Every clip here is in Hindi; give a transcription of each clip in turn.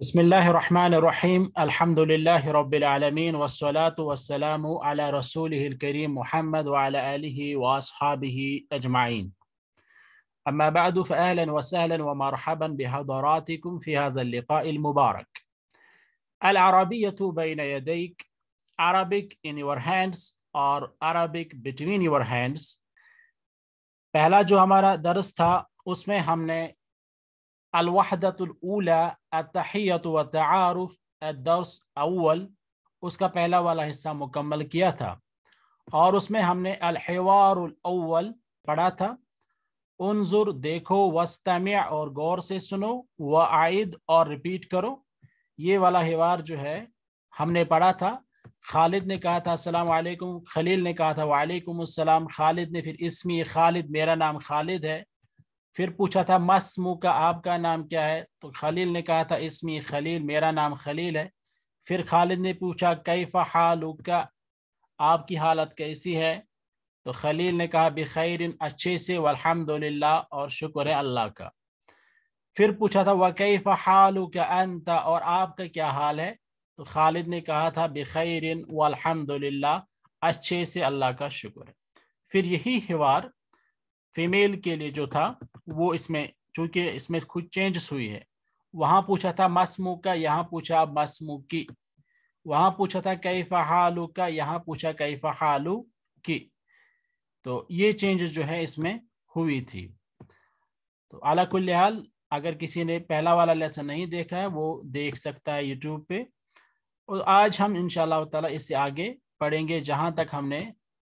बसमीम अल्हम्दुलिल्लाह रब्बिल आलमीन वस्सलातु वस्सलामु अला रसूलिहिल करीम मुहम्मद व अला आलिहि व अस्हाबिहि अजमाइन अम्मा बअदु फअहलन व सहलन व मरहबन बिहदरातिकुम फ़ी हाज़ा लिक़ाइल मुबारक अल अरबियतु बैन यदैक Arabic in your hands और Arabic between your hands. पहला जो हमारा दर्स था, उसमें हमने अलवहदतुलूला अतहियत उसका पहला वाला हिस्सा मुकम्मल किया था और उसमें हमने अलहवारुल अव्वल पढ़ा था उनजुर देखो वस्तमिया और गौर से सुनो व आयद और रिपीट करो ये वाला हिवार जो है हमने पढ़ा था खालिद ने कहा था अस्सलाम वालेकुम खलील ने कहा था वालेकुम अस्सलाम खालिद ने फिर इसमी खालिद मेरा नाम खालिद है फिर पूछा था, मसमू का आपका नाम क्या है? तो खलील ने कहा था, इसमी खलील, मेरा नाम खलील है। फिर खालिद ने पूछा, कैफ़ा हालू का आपकी हालत कैसी है? तो खलील ने कहा बेखैर अच्छे से, वल्हम्दुलिल्लाह, और शुक्र है अल्लाह का। फिर पूछा था वह कैफ़ा हालू का अंता, और आपका क्या हाल है? तो खालिद ने कहा था बेखैर वल्हम्दुलिल्लाह, अच्छे से अल्लाह का शुक्र है। फिर यही हिवार फीमेल के लिए जो था, वो इसमें, चूँकि इसमें खुद चेंज हुई है, वहाँ पूछा था मसमू का यहाँ पूछा मसमू की वहाँ पूछा था कई फ़हालू का यहाँ पूछा कई फ़हालू की तो ये चेंज जो है इसमें हुई थी। तो अला कुल हाल, अगर किसी ने पहला वाला लेसन नहीं देखा है, वो देख सकता है यूट्यूब पे। और आज हम इंशाल्लाह ताला इससे आगे पढ़ेंगे, जहाँ तक हमने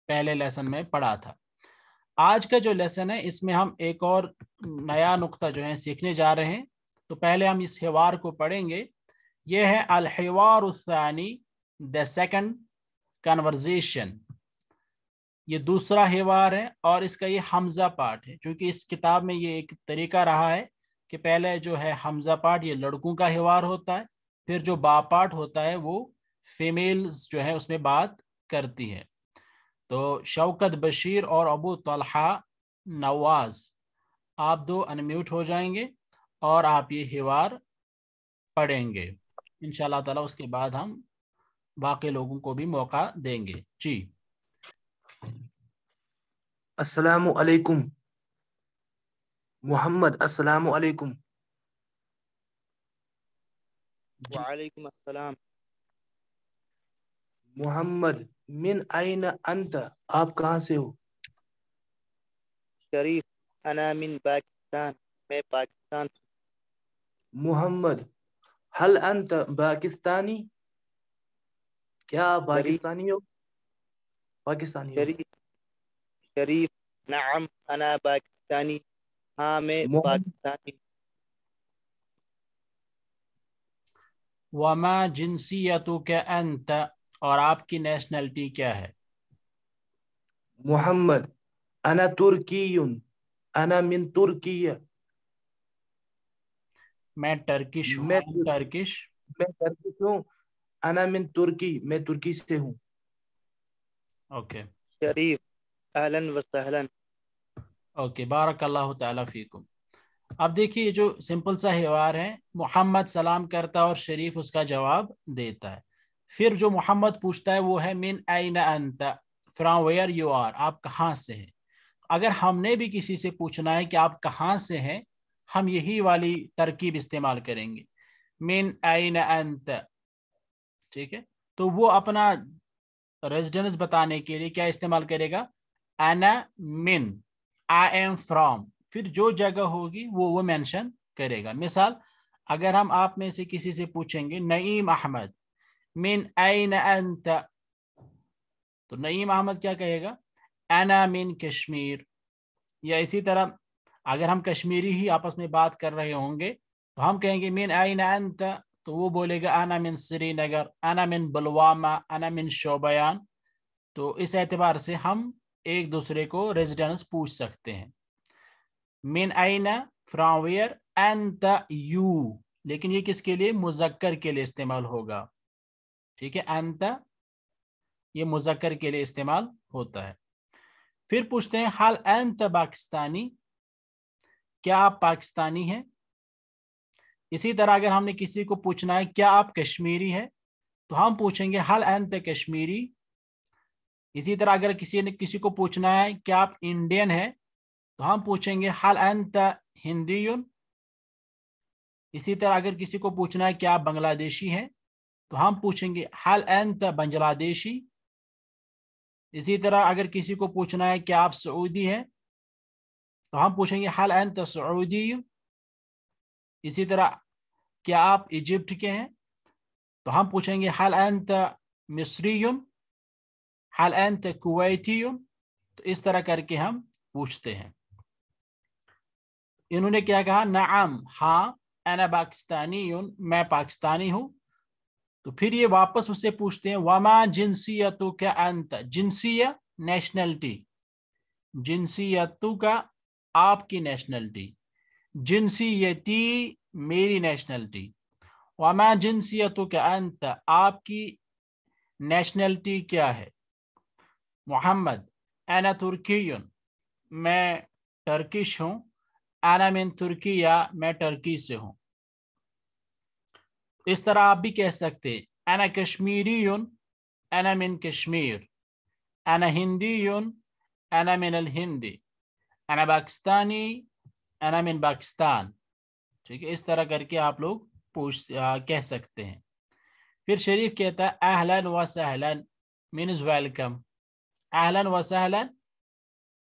पहले लेसन में पढ़ा था। आज का जो लेसन है, इसमें हम एक और नया नुक्ता जो है सीखने जा रहे हैं। तो पहले हम इस हिवार को पढ़ेंगे। ये है, अलहिवार उसानी द सेकंड कन्वर्जेशन। ये दूसरा हिवार है और इसका ये हमजा पार्ट है, क्योंकि इस किताब में ये एक तरीका रहा है कि पहले जो है हमजा पार्ट ये लड़कों का हिवार होता है, फिर जो बा पार्ट होता है, वो फीमेल्स जो है उसमें बात करती है। तो शौकत बशीर और अबू तलहा नवाज़ आप दो अनम्यूट हो जाएँगे और आप ये हिवार पढ़ेंगे। इन ताला उसके बाद हम बाकी लोगों को भी मौका देंगे। जी। अस्सलामु अलैकुम। मोहम्मद अस्सलामु अलैकुम। वालेकुम अस्सलाम। मोहम्मद मिन आइन अंत? आप कहाँ से हो? शरीफ अना मिन पाकिस्तान मैं पाकिस्तान मोहम्मद हल अंत पाकिस्तानी? क्या आप पाकिस्तानी हो? पाकिस्तानी शरीफ शरीफ नअम अना पाकिस्तानी। हाँ मैं पाकिस्तानी वमा जिनसियतु के अंत? और आपकी नेशनलिटी क्या है? मोहम्मद अना तुर्कीयुन अना मिन तुर्किया। मैं टर्किश हूँ मैं टर्किश मैं टर्किश हूँ अना मिन तुर्की मैं तुर्की से हूँ। ओके शरीफ अहलन व सहलन। ओके बारक अल्लाह ताला फीकुम। अब देखिए जो सिंपल सा हिवार है मोहम्मद सलाम करता है और शरीफ उसका जवाब देता है। फिर जो मोहम्मद पूछता है, वो है, मिन आइन अंत? From where you are? आप कहाँ से हैं? अगर हमने भी किसी से पूछना है कि आप कहाँ से हैं, हम यही वाली तरकीब इस्तेमाल करेंगे। मिन आइन अंत? ठीक है? तो वो अपना रेजिडेंस बताने के लिए क्या इस्तेमाल करेगा? अना मिन, आई एम फ्रॉम। फिर जो जगह होगी, वो वो मेंशन करेगा। मिसाल, अगर हम आप में से किसी से पूछेंगे, नईम अहमद मिन ऐन अंत तो नईम अहमद क्या कहेगा? अना मिन कश्मीर. या इसी तरह, अगर हम कश्मीरी ही आपस में बात कर रहे होंगे तो हम कहेंगे, मिन ऐन अंत तो वो बोलेगा, अना मिन श्रीनगर, अना मिन बुलवामा, अना मिन शोबयान. तो इस एतबार से हम एक दूसरे को रेजिडेंस पूछ सकते हैं। मिन आइना फ्रॉम वेयर एंड यू लेकिन ये किसके लिए? मुजक्कर के लिए इस्तेमाल होगा। ठीक है? अंत ये मुजक्कर के लिए इस्तेमाल होता है। फिर पूछते हैं, हाल अंत पाकिस्तानी, क्या आप पाकिस्तानी हैं? इसी तरह अगर हमने किसी को पूछना है, क्या आप कश्मीरी है? तो हम पूछेंगे, हल अंत कश्मीरी। इसी तरह अगर किसी ने, किसी को पूछना है, क्या आप इंडियन है? तो हम पूछेंगे, हल अंत हिंदीयुन। इसी तरह अगर किसी को पूछना है, क्या आप बांग्लादेशी हैं? तो हम पूछेंगे, हल अंत बांग्लादेशी? इसी तरह अगर किसी को पूछना है क्या आप सऊदी हैं तो हम पूछेंगे, हल अंत सऊदी? इसी तरह, क्या आप इजिप्ट के हैं? तो हम पूछेंगे, हल अंत मिस्रीयुन हल अंत कुवैतीयुन तो इस तरह करके हम पूछते हैं। इन्होंने क्या कहा? नाम हाँ अना पाकिस्तानी मैं पाकिस्तानी हूँ तो फिर ये वापस उससे पूछते हैं, वामा वमा जिनसियतु क्या अंत? जिनसिया नेशनलिटी जिनसियतु का आपकी नेशनलिटी जिनसियती मेरी नेशनलिटी वमा जिनसियतु क्या अंत? आपकी नेशनलिटी क्या है? मोहम्मद एना तुर्कीन मैं टर्किश हूँ। एना मिन तुर्किया मैं टर्की से हूँ। इस तरह आप भी कह सकते अना कश्मीरी अना मिन कश्मीर, अना हिंदी अना मिन अल हिंदी, अना पाकिस्तानी, अना मिन पाकिस्तान। ठीक है, इस तरह करके आप लोग पूछ कह सकते हैं। फिर शरीफ कहता है, अहलन व सहलन मीन्स वेलकम अहलन व सहलन?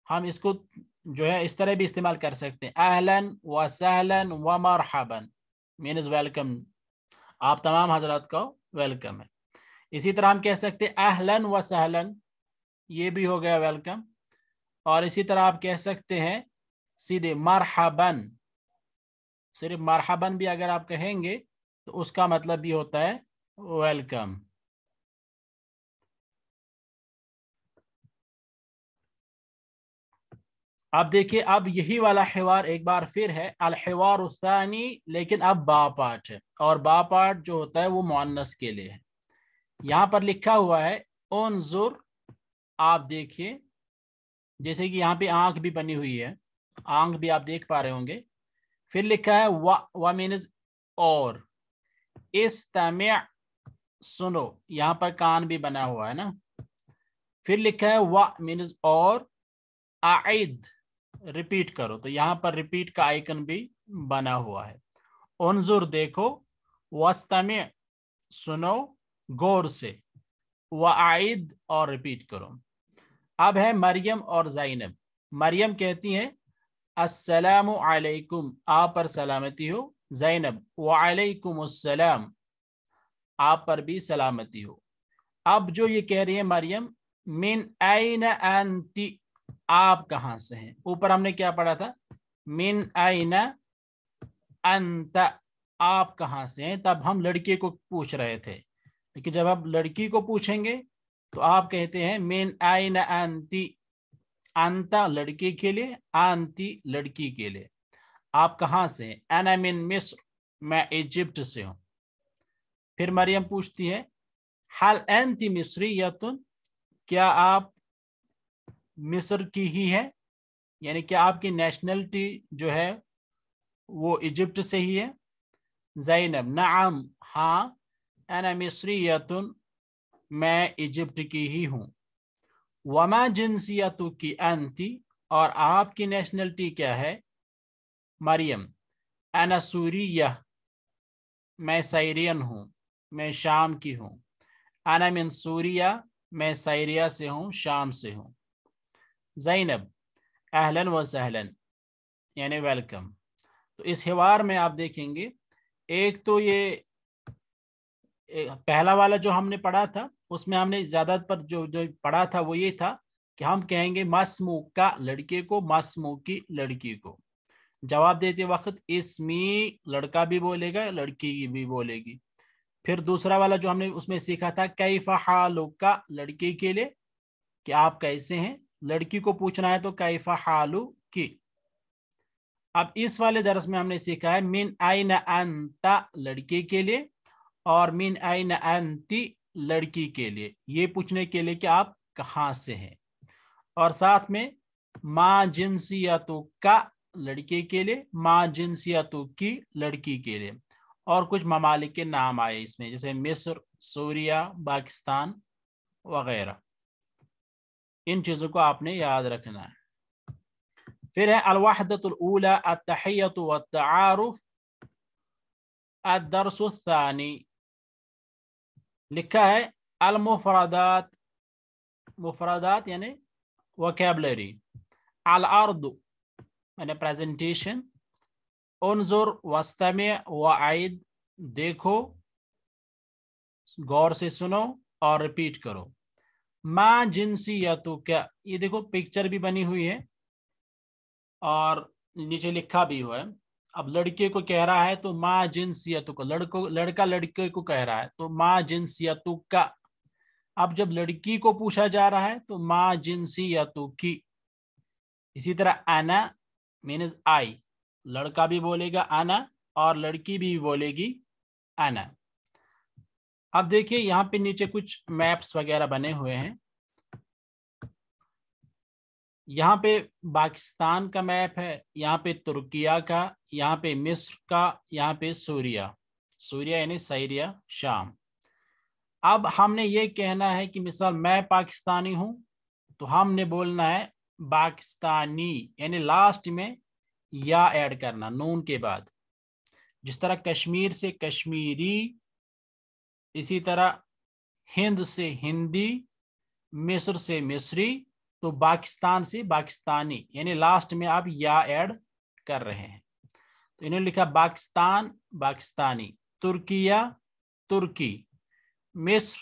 हम इसको जो है इस तरह भी इस्तेमाल कर सकते हैं। अहलन व सहलन व मरहबन मीन्स वेलकम आप तमाम हज़रत को वेलकम है। इसी तरह हम कह सकते हैं, अहलन व सहलन, ये भी हो गया वेलकम और इसी तरह आप कह सकते हैं, सीधे मरहबन, सिर्फ़ मरहबन भी अगर आप कहेंगे तो उसका मतलब भी होता है वेलकम अब देखिए, अब यही वाला हिवार एक बार फिर है अलहिवार उसानी लेकिन अब बा पाठ है, और बा पाठ जो होता है वो मुन्नस के लिए है। यहाँ पर लिखा हुआ है ओन जुर आप देखिए, जैसे कि यहाँ पे आँख भी बनी हुई है, आँख भी आप देख पा रहे होंगे, फिर लिखा है, व मीन और इस सुनो, यहाँ पर कान भी बना हुआ है ना, फिर लिखा है, व मीन और आइद रिपीट करो। तो यहाँ पर रिपीट का आइकन भी बना हुआ है। उनजुर देखो, वस्तमे सुनो, गौर से, व आइद और रिपीट करो। अब है मरियम और जैनब। मरियम कहती है असलकुम आप पर सलामती हो। जैनब वालेकुम आप पर भी सलामती हो। अब जो ये कह रही है मरियम, मिन अंती आप कहाँ से हैं? ऊपर हमने क्या पढ़ा था? मिन आईना अंत, आप कहाँ से हैं? तब हम लड़के को पूछ रहे थे। लेकिन जब आप लड़की को पूछेंगे तो आप कहते हैं, मिन आइन अंति, अंता लड़की के लिए, आंती लड़की के लिए। आप कहाँ से हैं? एना मिन मिस्र मैं इजिप्ट से हूँ। फिर मरियम पूछती है, हल एंती मिस्री यतुन, क्या आप मिस्र की ही है, यानी कि आपकी नेशनलिटी जो है, वो इजिप्ट से ही है। जैनब, नाम हाँ एना मिस्रीयतुन, मैं इजिप्ट की ही हूँ। वमा जिनसियतु की अंति, और आपकी नेशनलिटी क्या है? मरियम एना सूरिया, मैं साइरियन हूँ, मैं शाम की हूँ। अना मिन सूरिया, मैं साइरिया से हूँ, शाम से हूँ। जैनब अहलन व सहलन यानी वेलकम तो इस हिवार में आप देखेंगे, एक तो ये पहला वाला जो हमने पढ़ा था, उसमें हमने ज़्यादातर जो जो पढ़ा था वो ये था कि हम कहेंगे मसमू का लड़के को, मसमू की लड़की को। जवाब देते वक्त इसमी लड़का भी बोलेगा, लड़की भी बोलेगी। फिर दूसरा वाला जो हमने उसमें सीखा था कई फ़हालू का लड़की के लिए, कि आप कैसे हैं? लड़की को पूछना है तो कैफा हालू की? अब इस वाले दरस में हमने सीखा है, मिन आई न अंता लड़की के लिए और मिन आई न अंति लड़की के लिए। ये पूछने के लिए कि आप कहाँ से हैं? और साथ में, माँ जिनसियतु का लड़के के लिए, माँ जिनसियतु की लड़की के लिए। और कुछ ममालिक के नाम आए इसमें, जैसे मिस्र, सूरिया, पाकिस्तान वगैरह। इन चीज़ों को आपने याद रखना है फिर है अलवाहदतूला अतहैत वारुफ अदरसानी लिखा है अलमुफरदात मुफरदात यानी वोकेबलरी अल अर्द यानी प्रेजेंटेशन उनजुर वस्तम वाइद देखो गौर से सुनो और रिपीट करो माँ जिनसी या तो क्या? ये देखो पिक्चर भी बनी हुई है और नीचे लिखा भी हुआ है। अब लड़के को कह रहा है तो माँ जिनसियतु को, लड़को, लड़का लड़के को कह रहा है तो माँ जिनसियतु का। अब जब लड़की को पूछा जा रहा है तो माँ जिनसियतु की। इसी तरह आना मीन आई लड़का भी बोलेगा आना और लड़की भी बोलेगी आना। अब देखिए, यहाँ पे नीचे कुछ मैप्स वगैरह बने हुए हैं। यहाँ पे पाकिस्तान का मैप है, यहाँ पे तुर्किया का, यहाँ पे मिस्र का, यहाँ पे सूर्या। सूर्या यानी सैरिया शाम। अब हमने ये कहना है कि मिसाल मैं पाकिस्तानी हूँ तो हमने बोलना है पाकिस्तानी, यानी लास्ट में या ऐड करना नून के बाद। जिस तरह कश्मीर से कश्मीरी इसी तरह हिंद से हिंदी, मिस्र से मिस्री तो पाकिस्तान से पाकिस्तानी, यानी लास्ट में आप या ऐड कर रहे हैं। तो इन्होंने लिखा पाकिस्तान, पाकिस्तानी तुर्किया तुर्की, मिस्र,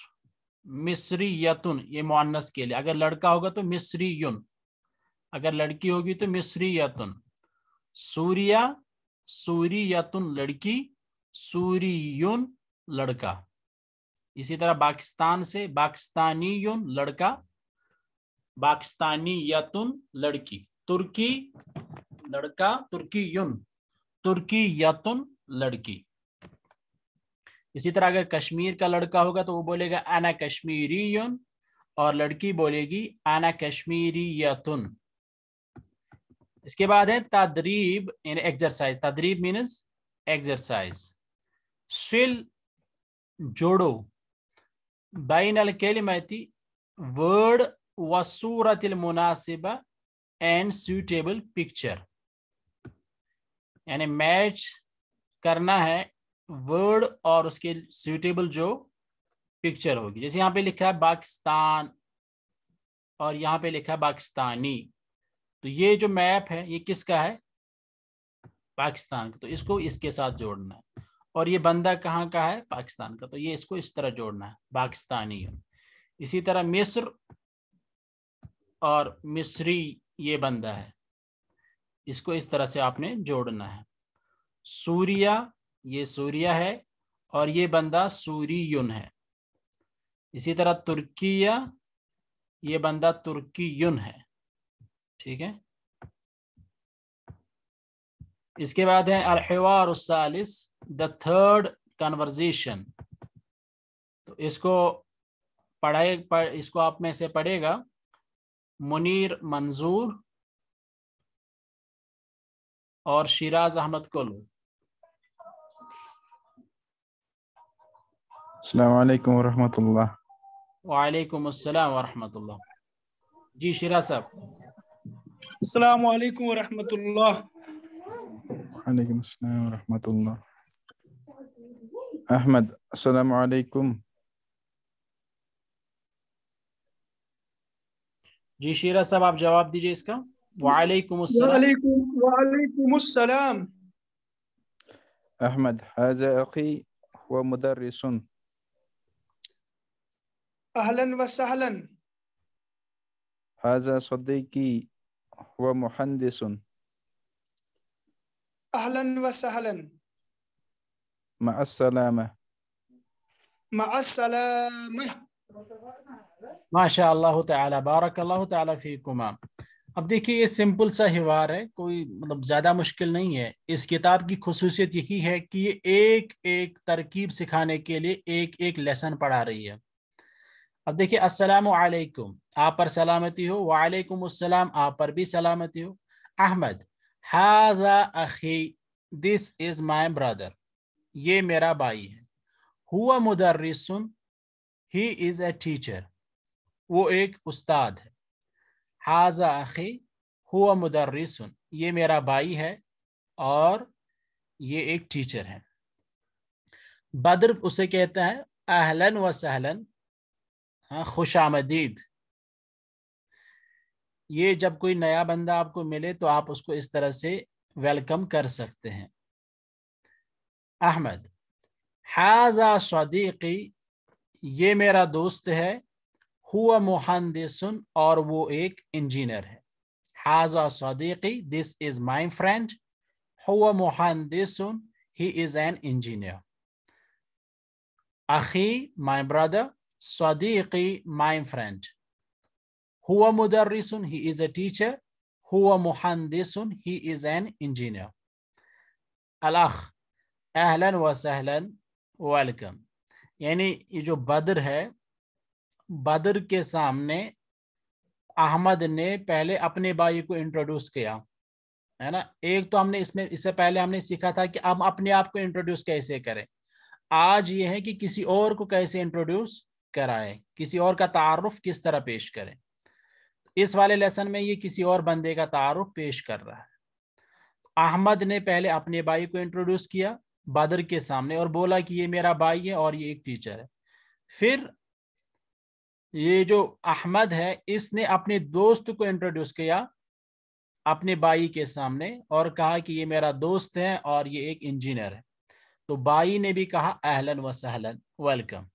मिस्री यतुन, ये मुन्नस के लिए। अगर लड़का होगा तो मिस्री युन, अगर लड़की होगी तो मिस्री यतुन। सूर्या, सूरी यतुन लड़की, सूरी युन लड़का। इसी तरह पाकिस्तान से पाकिस्तानी युन लड़का, पाकिस्तानी यतुन लड़की, तुर्की लड़का, तुर्की युन, तुर्की यतुन लड़की। इसी तरह अगर कश्मीर का लड़का होगा तो वो बोलेगा आना कश्मीरी युन और लड़की बोलेगी आना कश्मीरी यतुन इसके बाद है तदरीब, इन एक्सरसाइज तदरीब मीन्स एक्सरसाइज स्विल जोड़ो। बैन अल केलिमती वर्ड वसूरत मुनासिबा एंड सुटेबल पिक्चर यानी मैच करना है वर्ड और उसके सुटेबल जो पिक्चर होगी। जैसे यहाँ पे लिखा है पाकिस्तान और यहाँ पे लिखा है पाकिस्तानी। तो ये जो मैप है, ये किसका है? पाकिस्तान का। तो इसको इसके साथ जोड़ना है। और ये बंदा कहाँ का है? पाकिस्तान का। तो ये इसको इस तरह जोड़ना है, पाकिस्तानी इसी तरह मिस्र और मिस्री ये बंदा है। इसको इस तरह से आपने जोड़ना है। सूर्या, ये सूर्या है और ये बंदा सूरीयुन है। इसी तरह तुर्किया, ये बंदा तुर्कीयुन है। ठीक है? इसके बाद है अलहवार सालिस द थर्ड कन्वर्जेशन तो इसको पढ़ाए पढ़, इसको आप में से पढ़ेगा मुनीर मंजूर और शिराज अहमद कोलू अस्सलाम वरहमतुल्लाह। वालेकुम अस्सलाम वरहमतुल्लाह। जी शिराज साहब। अस्सलाम वालेकुम वरहमतुल्लाह। वालेकुम अस्सलाम वरहमतुल्लाह अहमद अस्सलाम वालेकुम जी शिरा साहब आप जवाब दीजिए इसका वालेकुम अस्सलाम वालेकुम वालेकुम अस्सलाम अहमद हाजा अखी व मुदर्रिसन अहलन व सहलन हाजा सदीकी व मुहंदिसन अहलन व सहलन मअ सलामा मअस्सलामा माशा अल्लाह ताला बारक अल्लाह ताला फीकुमा अब देखिए ये सिंपल सा हिवार है कोई मतलब ज़्यादा मुश्किल नहीं है। इस किताब की खसूसियत यही है कि ये एक एक तरकीब सिखाने के लिए एक एक लेसन पढ़ा रही है। अब देखिए अस्सलाम वालेकुम आप पर सलामती हो वालेकुम अस्सलाम। आप पर भी सलामती हो। अहमद हाजा अखी दिस इज़ माई ब्रदर ये मेरा भाई है। हुआ मुदर्रिसुन ही इज़ ए टीचर वो एक उस्ताद है। हाजा अखी, हुआ मुदर्रिसुन, ये मेरा भाई है और ये एक टीचर है। बद्र उसे कहता है, अहलन व सहलन हाँ खुश आमदीद। ये जब कोई नया बंदा आपको मिले तो आप उसको इस तरह से वेलकम कर सकते हैं। अहमद, हाजा सदीकी, ये मेरा दोस्त है, हुआ मुहंदिसन और वो एक इंजीनियर है। हाजा सदीकी दिस इज़ माई फ्रेंड हुआ मुहंदिसन ही इज़ एन इंजीनियर अखी माई ब्रदर सदीकी माई फ्रेंड हुआ मुदर्रिसन ही इज़ अ टीचर हुआ मुहंदिसन ही इज़ एन इंजीनियर अलख अहलन व सहलन वेलकम यानी ये जो बद्र है बद्र के सामने अहमद ने पहले अपने भाई को इंट्रोड्यूस किया है ना एक तो हमने इसमें इससे पहले हमने सीखा था कि हम अपने आप को इंट्रोड्यूस कैसे करें आज ये है कि किसी और को कैसे इंट्रोड्यूस कराए किसी और का तारुफ किस तरह पेश करें इस वाले लेसन में ये किसी और बंदे का तारुफ पेश कर रहा है। अहमद ने पहले अपने भाई को इंट्रोड्यूस किया, बदर के सामने, और बोला कि ये मेरा भाई है और ये एक टीचर है। फिर ये जो अहमद है, इसने अपने दोस्त को इंट्रोड्यूस किया अपने भाई के सामने और कहा कि ये मेरा दोस्त है और ये एक इंजीनियर है। तो भाई ने भी कहा, अहलन व सहलन वेलकम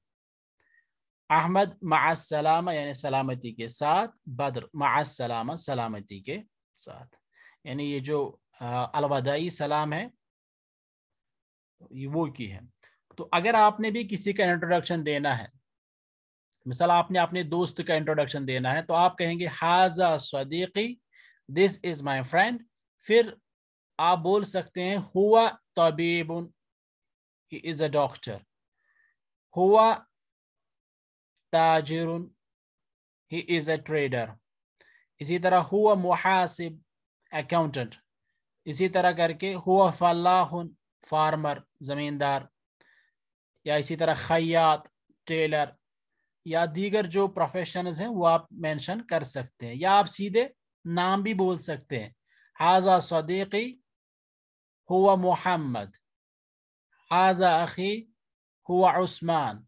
अहमद मासलामा यानी सलामती के साथ बद्र मासलामा सलामती के साथ यानी ये जो अलवदाई सलाम है वो की है तो अगर आपने भी किसी का इंट्रोडक्शन देना है मिसाल आपने अपने दोस्त का इंट्रोडक्शन देना है तो आप कहेंगे हाजा सदीकी दिस इज़ माय फ्रेंड फिर आप बोल सकते हैं हुआ तबीबुन इज़ अ डॉक्टर हुआ ताजिरुन ही इज़ अ ट्रेडर इसी तरह हुआ मुहासिब अकाउंटेंट इसी तरह करके हुआ फलाहुन फार्मर ज़मींदार या इसी तरह खैयात टेलर या दीगर जो प्रोफेशनल्स हैं वो आप मेंशन कर सकते हैं या आप सीधे नाम भी बोल सकते हैं हाजा सदीकी हुआ मोहम्मद हाजा अखी हुआ उस्मान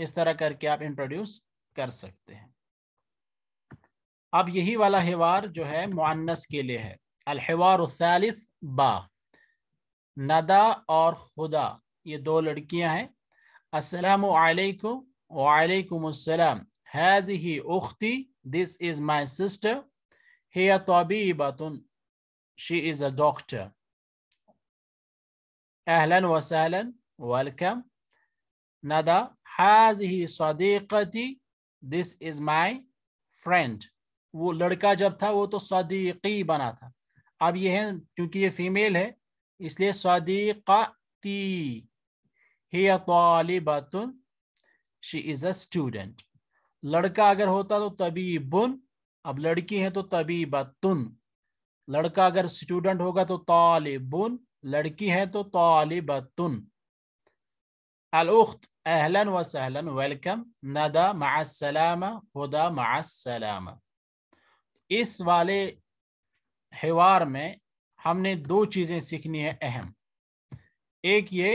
इस तरह करके आप इंट्रोड्यूस कर सकते हैं। अब यही वाला हिवार जो है मुअन्नस के लिए है। अलहिवार बा। नदा और खुदा, ये दो लड़कियाँ हैं। अस्सलाम वालेकुम वालेकुम अस्सलाम। हाजिही उख्ती दिस इज़ माय सिस्टर हिया तबीबतुन शी इज़ अ डॉक्टर अहलन व वेलकम नदा हाजिही सदीकती दिस इज़ माई फ्रेंड वो लड़का जब था, वो तो सदीकी बना था। अब ये है, क्योंकि ये फीमेल है, इसलिए सदीकती। हिया तालिबतुन शी इज़ अ स्टूडेंट लड़का अगर होता तो तबीबुन, अब लड़की है तो तबीबतुन। लड़का अगर स्टूडेंट होगा तो तालिबुन, लड़की है तो तालिबतुन। अलउख्त अहलन व सहलन वेलकम नदा मासलामा खुदा मासलामा इस वाले हिवार में हमने दो चीज़ें सीखनी है अहम एक ये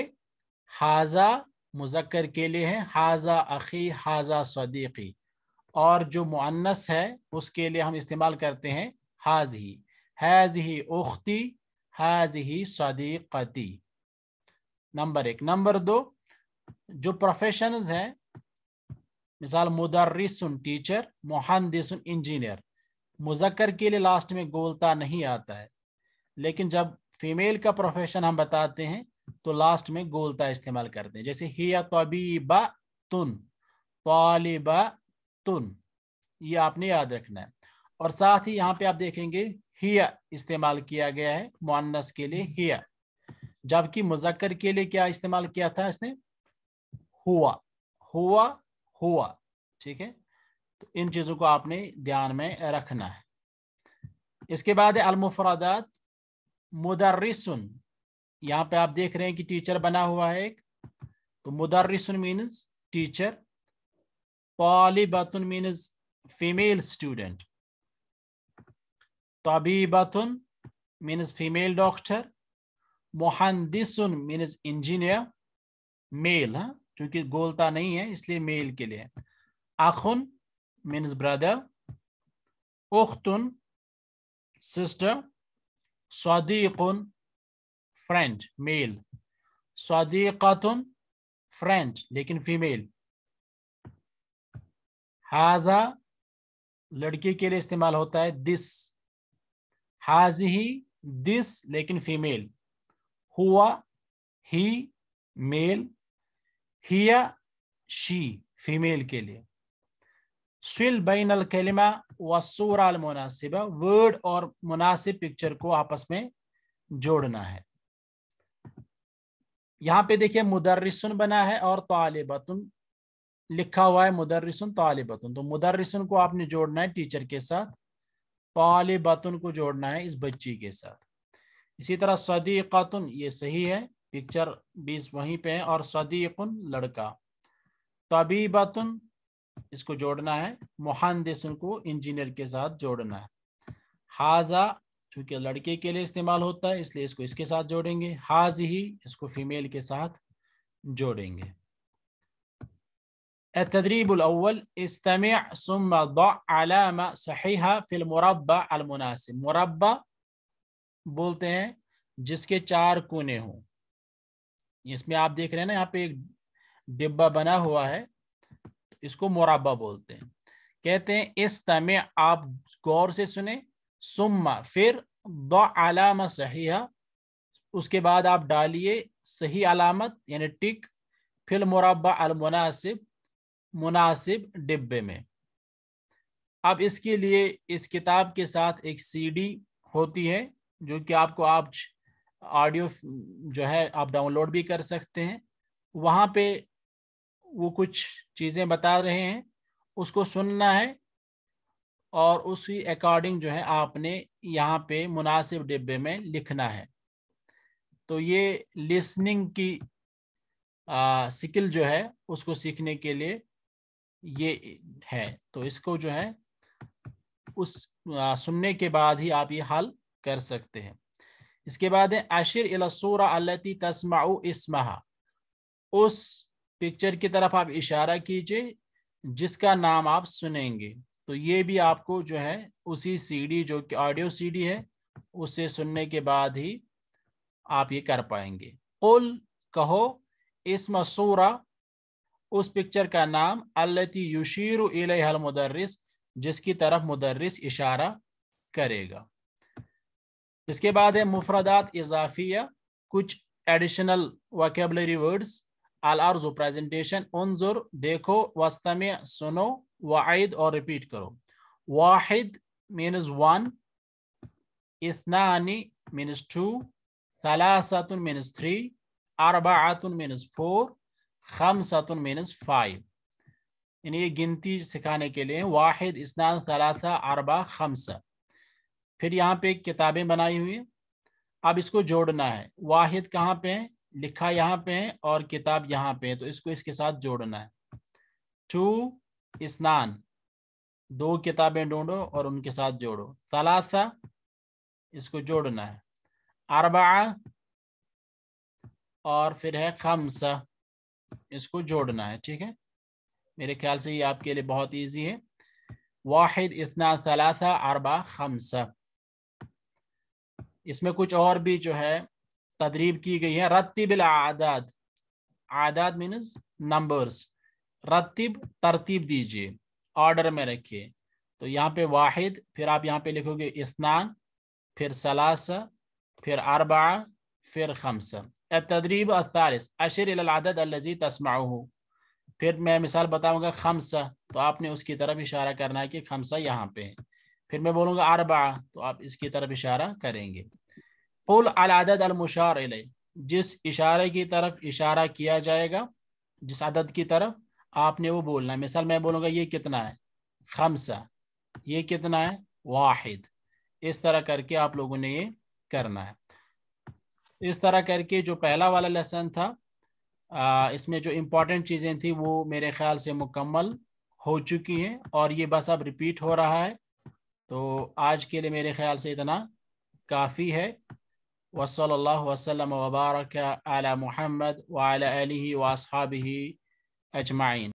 हाजा मुजक्कर के लिए है हाजा अखी हाजा सदीकी और जो मुअन्नस है उसके लिए हम इस्तेमाल करते हैं हाज ही हैज़ ही उख्ती हाज ही सदीकती नंबर एक नंबर दो जो प्रोफेशनल्स हैं, मिसाल मुदर्रिसन टीचर मुहंदिसन इंजीनियर मुजक्कर के लिए लास्ट में गोलता नहीं आता है। लेकिन जब फीमेल का प्रोफेशन हम बताते हैं तो लास्ट में गोलता इस्तेमाल करते हैं। जैसे हिया तबीबा तुन तालिबा तुन ये आपने याद रखना है। और साथ ही यहाँ पे आप देखेंगे, हिया इस्तेमाल किया गया है मुन्नस के लिए हिया। जबकि मुजक्कर के लिए क्या इस्तेमाल किया था इसने? हुआ हुआ हुआ, ठीक है? तो इन चीज़ों को आपने ध्यान में रखना है। इसके बाद अलमुफरादात मुदर्रिसुन। यहाँ पे आप देख रहे हैं कि टीचर बना हुआ है एक। तो मुदर्रिसन मीन्स टीचर तालिबतुन मीन्स फीमेल स्टूडेंट तबीबतुन मीन्स फीमेल डॉक्टर मुहंदिसुन मीन्स इंजीनियर मेल हाँ? क्योंकि गोलता नहीं है, इसलिए मेल के लिए। आखुन मीन्स ब्रदर उख्तुन सिस्टर सदीकुन फ्रेंड मेल सदीकतुन फ्रेंड लेकिन फीमेल हाजा, लड़की के लिए इस्तेमाल होता है दिस हाजही दिस लेकिन फीमेल हुआ ही मेल हिया शी फीमेल के लिए. स्विल बैन अल कलिमा व सूरा अल मुनासिबा वर्ड और मुनासिब पिक्चर को आपस में जोड़ना है. यहाँ पे देखिए मुदर्रिसुन बना है और तालिबतुन लिखा हुआ है मुदर्रिसुन, तालिबतुन. तो मुदर्रिसुन को आपने जोड़ना है टीचर के साथ, तालिबतुन को जोड़ना है इस बच्ची के साथ. इसी तरह सदीकतुन, ये सही है. पिक्चर बीस वहीं पे है, और सदीकुन लड़का। तबीबतुन, इसको जोड़ना है, मुहंदिसुन को इंजीनियर के साथ जोड़ना है। हाजा, चूँकि लड़के के लिए इस्तेमाल होता है, इसलिए इसको इसके साथ जोड़ेंगे। हाज ही इसको फीमेल के साथ जोड़ेंगे। द अलामा सहीहा फिल मुरब्बा अल मुनासिब। मुरब्बा बोलते हैं, जिसके चार कोने हों। इसमें आप देख रहे हैं ना, यहाँ पे एक डिब्बा बना हुआ है, इसको मुरब्बा बोलते हैं। कहते हैं, इस तमें आप गौर से सुने, सुम्मा, फिर द सही उसके बाद आप डालिए सही अलामत, यानी टिक, फिर मुरब्बा अल मुनासिब मुनासिब डिब्बे में। अब इसके लिए, इस किताब के साथ एक सीडी होती है, जो कि आपको आप ऑडियो जो है आप डाउनलोड भी कर सकते हैं। वहाँ पे वो कुछ चीज़ें बता रहे हैं उसको सुनना है और उसी अकॉर्डिंग जो है आपने यहाँ पे मुनासिब डिब्बे में लिखना है। तो ये लिसनिंग की स्किल जो है उसको सीखने के लिए ये है। तो इसको जो है उस आ, सुनने के बाद ही आप ये हल कर सकते हैं। इसके बाद है, अशिर इलसूरा अल्लती इसमहा. उस पिक्चर की तरफ़ आप इशारा कीजिए, जिसका नाम आप सुनेंगे। तो ये भी आपको जो है, उसी सीडी जो कि ऑडियो सीडी है, उसे सुनने के बाद ही आप ये कर पाएँगे। कुल कहो इस मसूरा उस पिक्चर का नाम अल्लती युशीर मुदर्रिस, जिसकी तरफ़ मुदर्रिस इशारा करेगा। इसके बाद है मुफरदात इजाफिया, कुछ एडिशनल वकेबलरी वर्ड्स अल अर्ज़ प्रेजेंटेशन उनजुर, देखो वस्तम सुनो, वाइद और रिपीट करो। वाहिद मीनस वन इथनानी मीनस टू सलासतुन मीनस थ्री अरबातुन मीनस फोर खमसतुन मीनस फाइव यानी ये गिनती सिखाने के लिए, वाहिद, इसनान, सलासा, अरबा, खमसा। फिर यहाँ पे किताबें बनाई हुई अब इसको जोड़ना है। वाहिद कहाँ पे है? लिखा यहाँ पे है और किताब यहाँ पे है तो इसको इसके साथ जोड़ना है। टू स्नान दो किताबें ढूंढो और उनके साथ जोड़ो। सलासा, इसको जोड़ना है। अरबा और फिर है खमसा, इसको जोड़ना है, ठीक है? मेरे ख्याल से ये आपके लिए बहुत इजी है। वाहिद इतना सलासा अरबा खमसा। इसमें कुछ और भी जो है तदरीब की गई है। रत्तिब आदाद। आदाद मीन्स नंबर्स रत्तिब, तरतीब दीजिए। ऑर्डर में रखिए। तो यहाँ पे वाहिद, फिर आप यहाँ पे लिखोगे इस्नान, फिर सलासा, फिर अरबा, फिर खमसा। तदरीब अतारिस अशर आदद अल्लजी तस्माऊ फिर मैं मिसाल बताऊँगा खमसा। तो आपने उसकी तरफ़ इशारा करना है कि खमसा यहाँ पे है। फिर मैं बोलूँगा अरबा तो आप इसकी तरफ़ इशारा करेंगे। कुल अलादद अलमुशार जिस इशारे की तरफ़ इशारा किया जाएगा जिस आदत की तरफ़ आपने वो बोलना है। मिसाल मैं बोलूँगा ये कितना है? खमसा ये कितना है? वाहिद। इस तरह करके आप लोगों ने ये करना है। इस तरह करके जो पहला वाला लेसन था आ, इसमें जो इम्पोर्टेंट चीज़ें थी वो मेरे ख्याल से मुकम्मल हो चुकी हैं और ये बस अब रिपीट हो रहा है। तो आज के लिए मेरे ख्याल से इतना। काफ़ी है। वसल वसलम वबारक आला महमद व अला आलिहि व अस्हाबिहि अजमाइन।